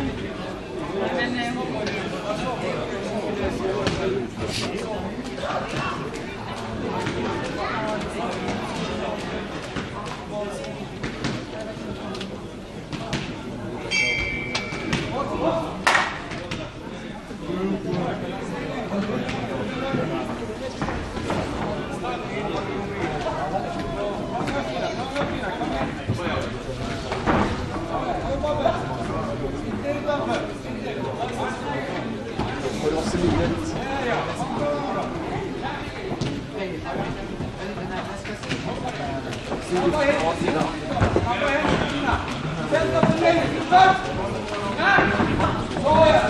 ごめんね。Olha!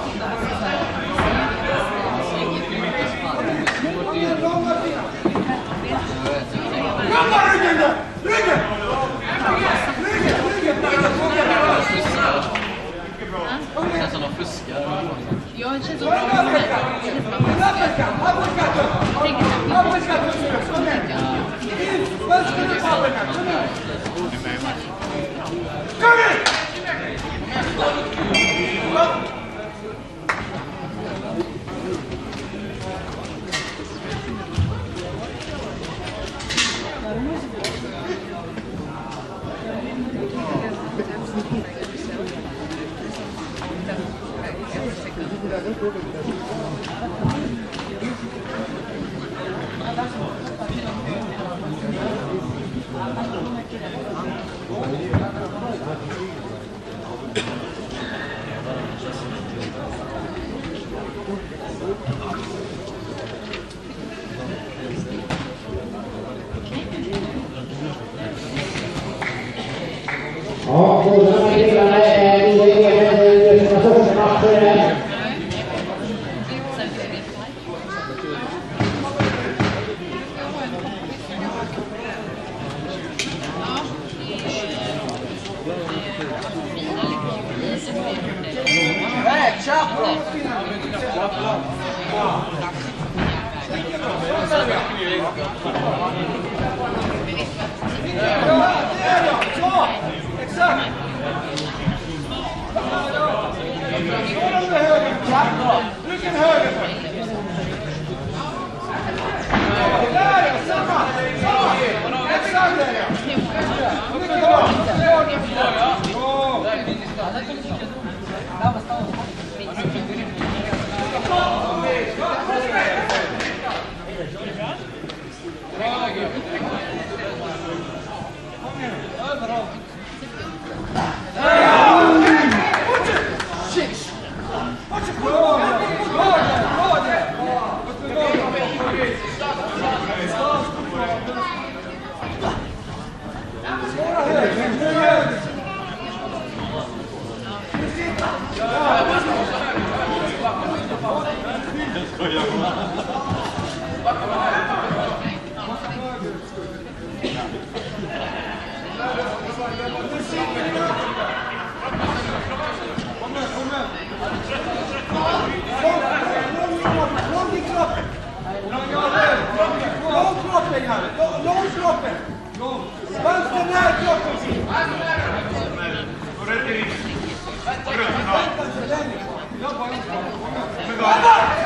Ó, Come on!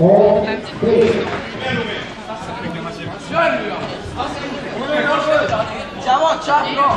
오, 네. Ciao, ciao!